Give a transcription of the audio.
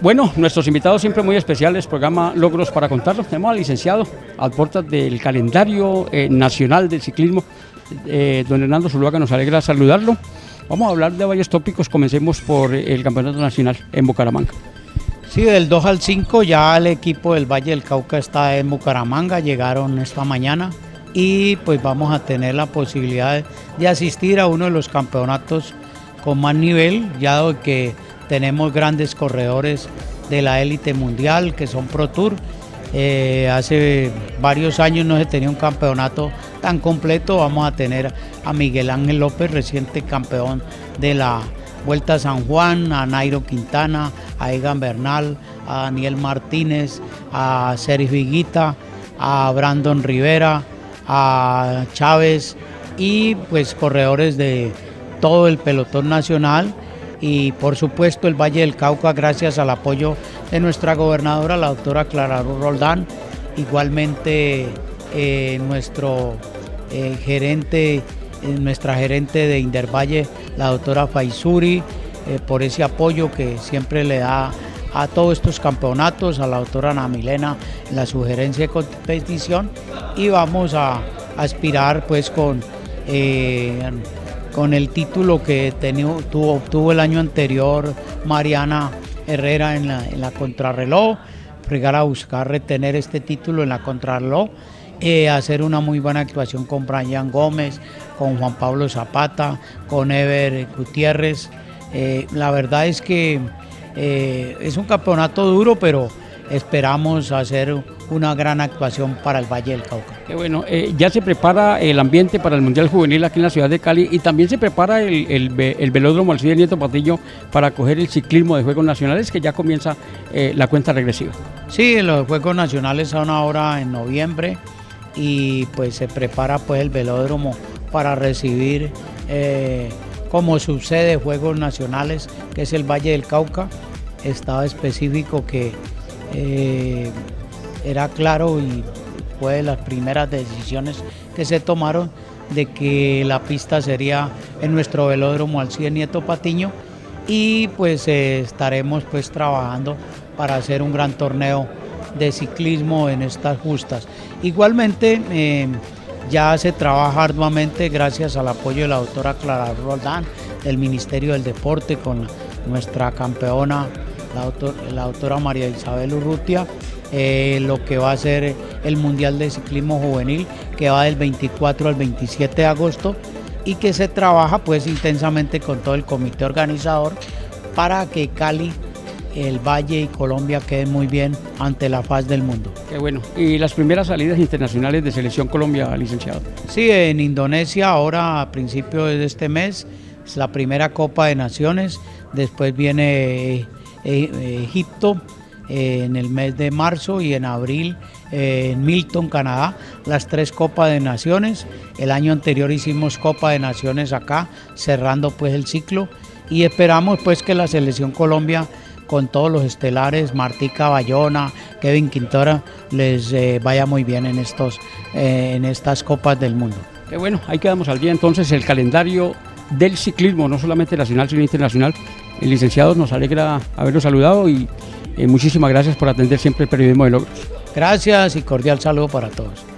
Bueno, nuestros invitados siempre muy especiales, programa Logros para contarlo. Tenemos al licenciado, al portas del calendario eh, nacional del ciclismo, eh, don Hernando Zuluaga, nos alegra saludarlo. Vamos a hablar de varios tópicos, comencemos por el Campeonato Nacional en Bucaramanga. Sí, del 2 al 5 ya el equipo del Valle del Cauca está en Bucaramanga, llegaron esta mañana y pues vamos a tener la posibilidad de asistir a uno de los campeonatos con más nivel, ya que tenemos grandes corredores de la élite mundial que son Pro Tour. Eh, hace varios años no se tenía un campeonato tan completo. Vamos a tener a Miguel Ángel López, reciente campeón de la Vuelta a San Juan, a Nairo Quintana, a Egan Bernal, a Daniel Martínez, a Sergio Higuita, a Brandon Rivera, a Chávez y pues corredores de todo el pelotón nacional y por supuesto el Valle del Cauca gracias al apoyo de nuestra gobernadora, la doctora Clara Roldán, igualmente eh, nuestro eh, gerente, eh, nuestra gerente de Indervalle, la doctora Faisuri, por ese apoyo que siempre le da a todos estos campeonatos, a la doctora Ana Milena la sugerencia de competición y vamos a aspirar pues con con el título que tuvo, obtuvo el año anterior Mariana Herrera en la, contrarreloj, llegar a buscar retener este título en la contrarreloj, eh, hacer una muy buena actuación con Brian Gómez, con Juan Pablo Zapata, con Ever Gutiérrez. Eh, la verdad es que eh, es un campeonato duro, pero esperamos hacer una gran actuación para el Valle del Cauca. Qué bueno, eh, ya se prepara el ambiente para el Mundial Juvenil aquí en la ciudad de Cali y también se prepara el, el, velódromo Alcide Nieto Patillo para coger el ciclismo de Juegos Nacionales que ya comienza eh, la cuenta regresiva. Sí, los Juegos Nacionales son ahora en noviembre y pues se prepara pues el velódromo para recibir eh, como sucede Juegos Nacionales, que es el Valle del Cauca, estado específico que era claro y fue de las primeras decisiones que se tomaron de que la pista sería en nuestro velódromo Alcide Nieto Patiño y pues eh, estaremos pues trabajando para hacer un gran torneo de ciclismo en estas justas. Igualmente eh, ya se trabaja arduamente gracias al apoyo de la doctora Clara Roldán del Ministerio del Deporte con nuestra campeona la, doctora María Isabel Urrutia, eh, lo que va a ser el Mundial de Ciclismo Juvenil, que va del 24 al 27 de agosto y que se trabaja pues intensamente con todo el comité organizador para que Cali, el Valle y Colombia queden muy bien ante la faz del mundo. Qué bueno. ¿Y las primeras salidas internacionales de Selección Colombia, licenciado? Sí, en Indonesia ahora a principios de este mes es la primera Copa de Naciones, después viene eh, Egipto eh, en el mes de marzo y en abril eh, en Milton, Canadá, las tres Copas de Naciones. El año anterior hicimos Copa de Naciones acá, cerrando pues el ciclo y esperamos pues que la selección Colombia con todos los estelares, Martica Bayona, Kevin Quintora, les vaya muy bien en, estos, en estas Copas del Mundo. Bueno, ahí quedamos al día entonces el calendario del ciclismo, no solamente nacional, sino internacional. El licenciado nos alegra haberlo saludado y eh, muchísimas gracias por atender siempre el periodismo de logros. Gracias y cordial saludo para todos.